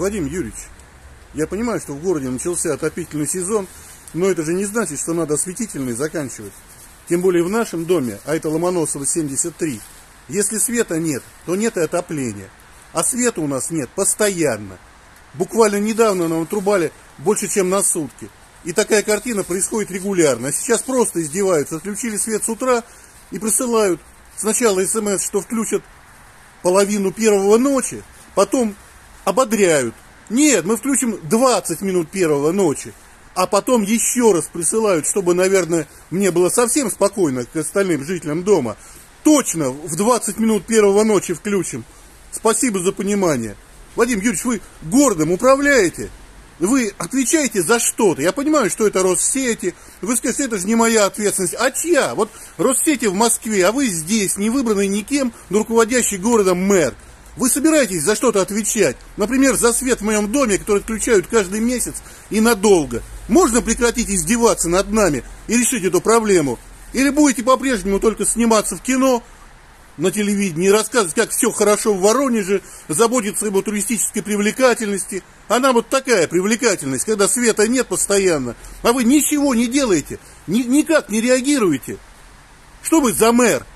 Владимир Юрьевич, я понимаю, что в городе начался отопительный сезон, но это же не значит, что надо осветительный заканчивать. Тем более в нашем доме, а это Ломоносова 73, если света нет, то нет и отопления. А света у нас нет постоянно. Буквально недавно нам отрубали больше, чем на сутки. И такая картина происходит регулярно. А сейчас просто издеваются. Отключили свет с утра и присылают сначала смс, что включат половину первого ночи, потом ободряют. Нет, мы включим 20 минут первого ночи, а потом еще раз присылают, чтобы, наверное, мне было совсем спокойно к остальным жителям дома. Точно в 20 минут первого ночи включим. Спасибо за понимание. Вадим Юрьевич, вы городом управляете? Вы отвечаете за что-то. Я понимаю, что это Россети. Вы скажете, это же не моя ответственность. А чья? Вот Россети в Москве, а вы здесь, не выбранный никем, но руководящий городом мэр. Вы собираетесь за что-то отвечать? Например, за свет в моем доме, который отключают каждый месяц и надолго. Можно прекратить издеваться над нами и решить эту проблему? Или будете по-прежнему только сниматься в кино, на телевидении и рассказывать, как все хорошо в Воронеже, заботиться об туристической привлекательности. Она вот такая привлекательность, когда света нет постоянно, а вы ничего не делаете, ни, никак не реагируете. Что вы за мэр?